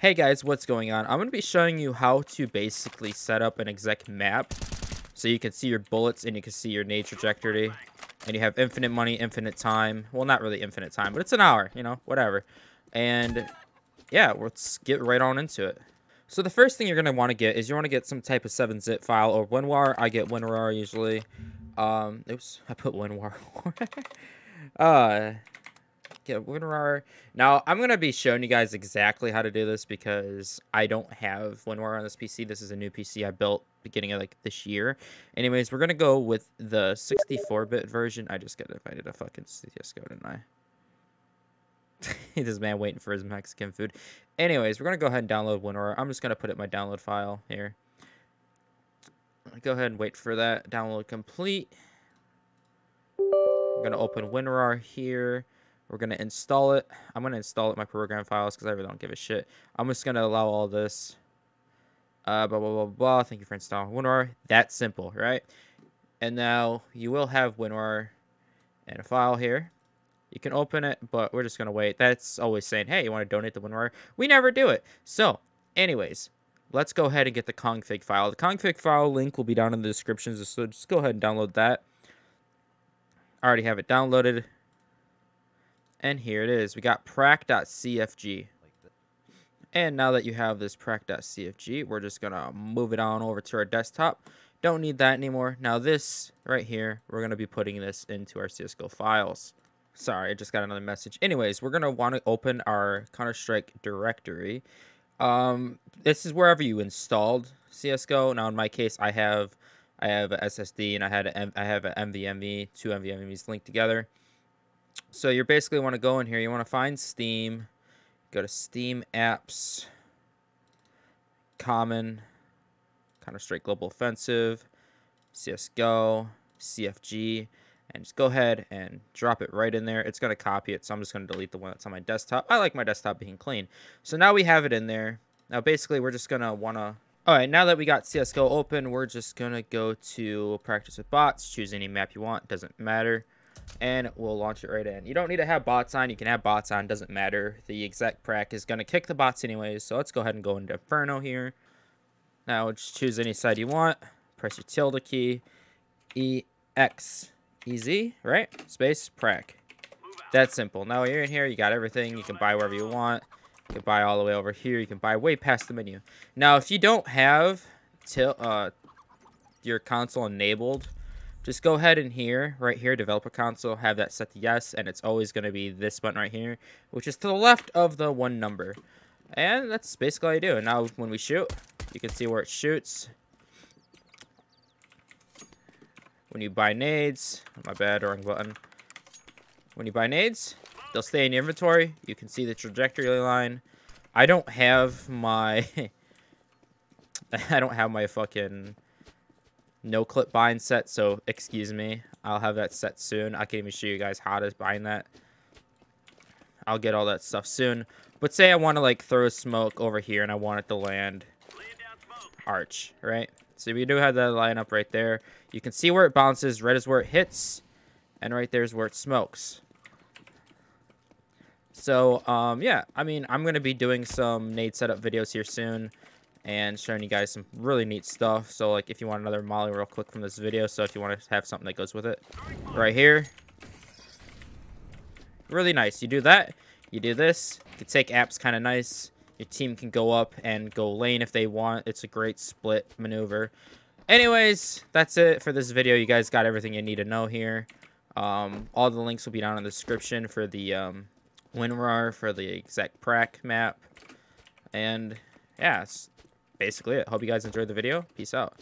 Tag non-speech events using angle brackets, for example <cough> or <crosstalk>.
Hey guys, what's going on? I'm going to be showing you how to basically set up an exec map so you can see your bullets and you can see your nade trajectory and you have infinite money, infinite time. Well, not really infinite time, but it's an hour, you know, whatever. And yeah, let's get right on into it. So the first thing you're going to want to get is you want to get some type of 7-zip file or WinRAR. I get WinRAR usually. Um, oops, I put WinRAR. <laughs> uh, get WinRAR. Now, I'm going to be showing you guys exactly how to do this because I don't have WinRAR on this PC. This is a new PC I built beginning of like this year. Anyways, we're going to go with the 64-bit version. I just got invited to fucking CSGO, didn't I? <laughs> this man waiting for his Mexican food. Anyways, we're going to go ahead and download WinRAR. I'm just going to put it in my download file here. Go ahead and wait for that. Download complete. I'm going to open WinRAR here. We're going to install it. I'm going to install it in my program files because I really don't give a shit. I'm just going to allow all this. Uh, blah, blah, blah, blah. Thank you for installing WinRAR. That simple, right? And now you will have WinRAR in a file here. You can open it, but we're just going to wait. That's always saying, hey, you want to donate the WinRAR? We never do it. So, anyways, let's go ahead and get the config file. The config file link will be down in the descriptions, so just go ahead and download that. I already have it downloaded. And here it is. We got prac.cfg. And now that you have this prac.cfg, we're just going to move it on over to our desktop. Don't need that anymore. Now this right here, we're going to be putting this into our CSGO files. Sorry, I just got another message. Anyways, we're going to want to open our Counter-Strike directory. Um, this is wherever you installed CSGO. Now in my case, I have I have a SSD and I had a, I have an NVMe, two NVMe's linked together. So you basically want to go in here. You want to find Steam. Go to Steam Apps. Common. Counter-Strike Global Offensive. CSGO. CFG. And just go ahead and drop it right in there. It's going to copy it, so I'm just going to delete the one that's on my desktop. I like my desktop being clean. So now we have it in there. Now basically we're just going to want to... Alright, now that we got CSGO open, we're just going to go to Practice with Bots. Choose any map you want. Doesn't matter and we'll launch it right in. You don't need to have bots on. You can have bots on. Doesn't matter. The exec prac is going to kick the bots anyways. So let's go ahead and go into Inferno here. Now just choose any side you want. Press your tilde key. EX. E X E Z right? Space prac. That's simple. Now you're in here. You got everything. You can buy wherever you want. You can buy all the way over here. You can buy way past the menu. Now if you don't have til uh, your console enabled just go ahead and here, right here, developer console, have that set to yes, and it's always going to be this button right here, which is to the left of the one number. And that's basically all you do. And now when we shoot, you can see where it shoots. When you buy nades, oh, my bad, wrong button. When you buy nades, they'll stay in your inventory. You can see the trajectory line. I don't have my... <laughs> I don't have my fucking no clip bind set, so excuse me. I'll have that set soon. I can even show you guys how to bind that. I'll get all that stuff soon. But say I want to like throw smoke over here and I want it to land arch, right? So we do have that line up right there. You can see where it bounces. Red is where it hits. And right there is where it smokes. So, um, yeah. I mean, I'm going to be doing some nade setup videos here soon and showing you guys some really neat stuff. So, like, if you want another molly real quick from this video, so if you want to have something that goes with it, right here. Really nice. You do that, you do this. You can take apps kind of nice. Your team can go up and go lane if they want. It's a great split maneuver. Anyways, that's it for this video. You guys got everything you need to know here. Um, all the links will be down in the description for the um, WinRAR, for the exec prac map. And, yeah, basically it. Hope you guys enjoyed the video. Peace out.